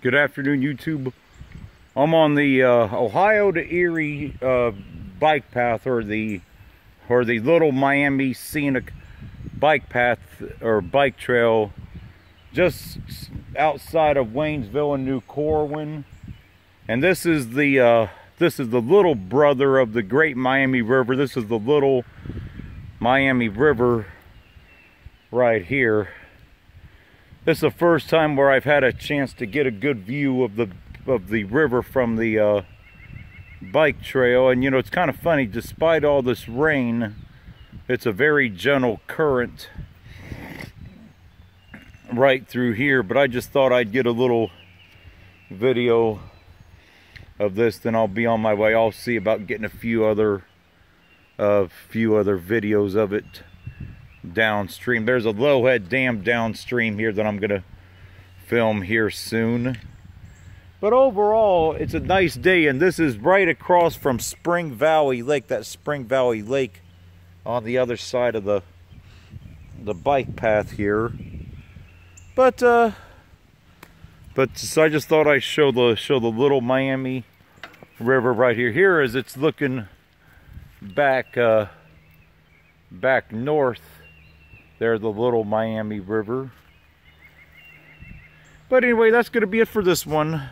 Good afternoon, YouTube. I'm on the uh, Ohio to Erie uh, bike path, or the or the Little Miami Scenic Bike Path or bike trail, just outside of Waynesville and New Corwin. And this is the uh, this is the little brother of the Great Miami River. This is the Little Miami River right here. This is the first time where I've had a chance to get a good view of the of the river from the uh, bike trail. And you know, it's kind of funny, despite all this rain, it's a very gentle current right through here. But I just thought I'd get a little video of this, then I'll be on my way. I'll see about getting a few other a uh, few other videos of it downstream. There's a Lowhead Dam downstream here that I'm going to film here soon. But overall, it's a nice day, and this is right across from Spring Valley Lake, that Spring Valley Lake on the other side of the the bike path here. But uh but so I just thought I'd show the show the little Miami River right here. Here as it's looking back uh back north there's the little Miami River. But anyway, that's going to be it for this one.